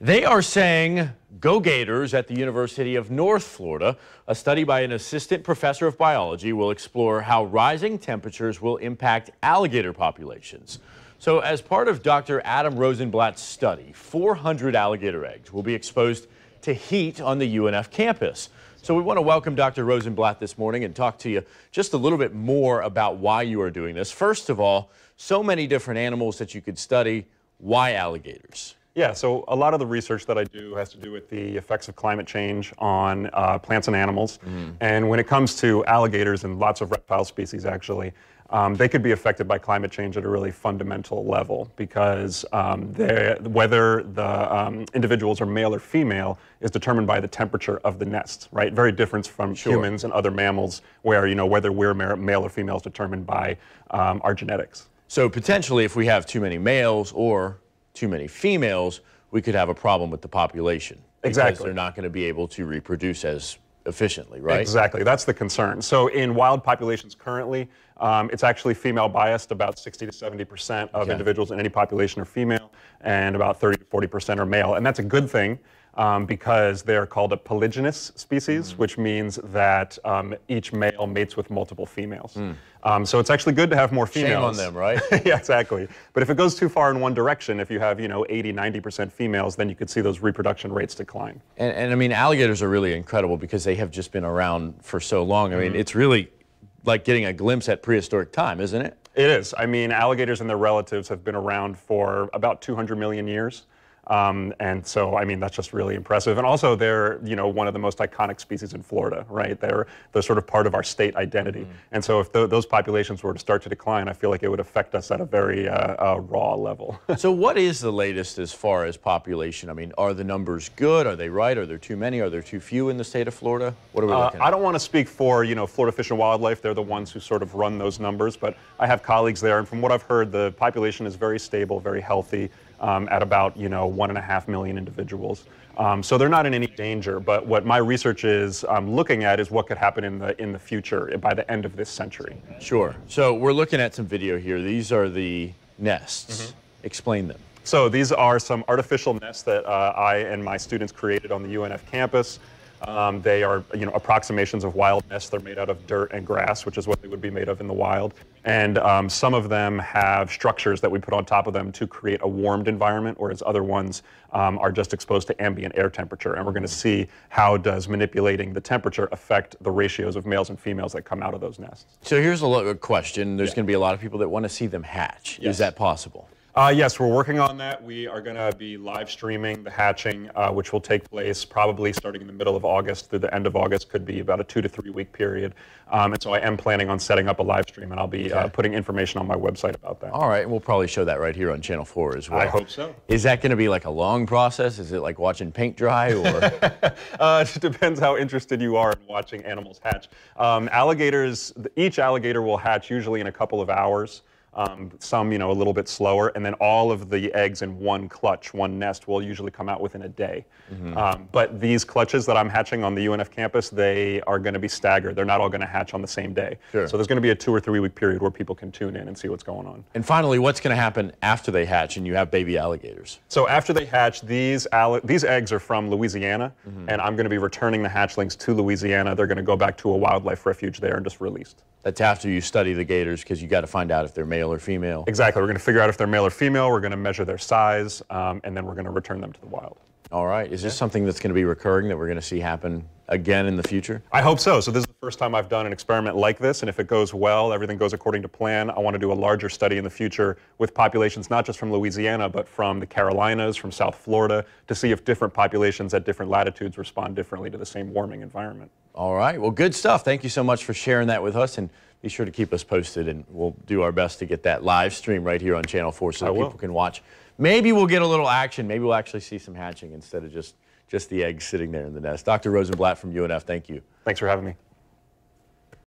They are saying go Gators at the University of North Florida. A study by an assistant professor of biology will explore how rising temperatures will impact alligator populations. So as part of Dr. Adam Rosenblatt's study, 400 alligator eggs will be exposed to heat on the UNF campus. So we want to welcome Dr. Rosenblatt this morning and talk to you just a little bit more about why you are doing this. First of all, so many different animals that you could study. Why alligators? Yeah, so a lot of the research that I do has to do with the effects of climate change on uh, plants and animals. Mm. And when it comes to alligators and lots of reptile species, actually, um, they could be affected by climate change at a really fundamental level because um, whether the um, individuals are male or female is determined by the temperature of the nest, right? Very different from sure. humans and other mammals, where you know whether we're male or female is determined by um, our genetics. So potentially, if we have too many males or too many females, we could have a problem with the population. Exactly. Because they're not going to be able to reproduce as efficiently, right? Exactly. That's the concern. So in wild populations currently, um, it's actually female biased. About 60 to 70 percent of okay. individuals in any population are female, and about 30 to 40 percent are male. And that's a good thing um, because they're called a polygynous species, mm. which means that um, each male mates with multiple females. Mm. Um, so it's actually good to have more females. Shame on them, right? yeah, exactly. But if it goes too far in one direction, if you have, you know, 80, 90% females, then you could see those reproduction rates decline. And, and I mean, alligators are really incredible because they have just been around for so long. I mean, mm. it's really like getting a glimpse at prehistoric time, isn't it? It is. I mean, alligators and their relatives have been around for about 200 million years. Um, and so, I mean, that's just really impressive. And also, they're you know one of the most iconic species in Florida, right? They're they're sort of part of our state identity. Mm. And so, if th those populations were to start to decline, I feel like it would affect us at a very uh, uh, raw level. so, what is the latest as far as population? I mean, are the numbers good? Are they right? Are there too many? Are there too few in the state of Florida? What are we uh, looking at? I don't want to speak for you know Florida Fish and Wildlife. They're the ones who sort of run those numbers, but I have colleagues there, and from what I've heard, the population is very stable, very healthy um, at about you know one and a half million individuals. Um, so they're not in any danger. But what my research is um, looking at is what could happen in the in the future by the end of this century. Sure. So we're looking at some video here. These are the nests. Mm -hmm. Explain them. So these are some artificial nests that uh, I and my students created on the UNF campus. Um, they are, you know, approximations of wild nests. They're made out of dirt and grass, which is what they would be made of in the wild. And um, some of them have structures that we put on top of them to create a warmed environment, whereas other ones um, are just exposed to ambient air temperature. And we're going to see how does manipulating the temperature affect the ratios of males and females that come out of those nests. So here's a question. There's yeah. going to be a lot of people that want to see them hatch. Yes. Is that possible? Uh, yes, we're working on that. We are going to be live streaming the hatching, uh, which will take place probably starting in the middle of August through the end of August. Could be about a two to three week period. Um, and so I am planning on setting up a live stream, and I'll be uh, okay. uh, putting information on my website about that. All right, we'll probably show that right here on Channel 4 as well. I hope so. Is that going to be like a long process? Is it like watching paint dry, or? Uh, it depends how interested you are in watching animals hatch. Um, alligators, each alligator will hatch usually in a couple of hours. Um, some, you know, a little bit slower, and then all of the eggs in one clutch, one nest, will usually come out within a day. Mm-hmm. Um, but these clutches that I'm hatching on the UNF campus, they are going to be staggered. They're not all going to hatch on the same day. Sure. So there's going to be a two or three week period where people can tune in and see what's going on. And finally, what's going to happen after they hatch and you have baby alligators? So after they hatch, these these eggs are from Louisiana, mm-hmm. and I'm going to be returning the hatchlings to Louisiana. They're going to go back to a wildlife refuge there and just released. That's after you study the gators because you got to find out if they're male or female. Exactly. We're going to figure out if they're male or female. We're going to measure their size, um, and then we're going to return them to the wild. All right. Is this something that's going to be recurring that we're going to see happen again in the future? I hope so. So this is the first time I've done an experiment like this, and if it goes well, everything goes according to plan, I want to do a larger study in the future with populations not just from Louisiana, but from the Carolinas, from South Florida, to see if different populations at different latitudes respond differently to the same warming environment. All right. Well, good stuff. Thank you so much for sharing that with us. And be sure to keep us posted, and we'll do our best to get that live stream right here on Channel 4 so that people can watch. Maybe we'll get a little action. Maybe we'll actually see some hatching instead of just, just the eggs sitting there in the nest. Dr. Rosenblatt from UNF, thank you. Thanks for having me.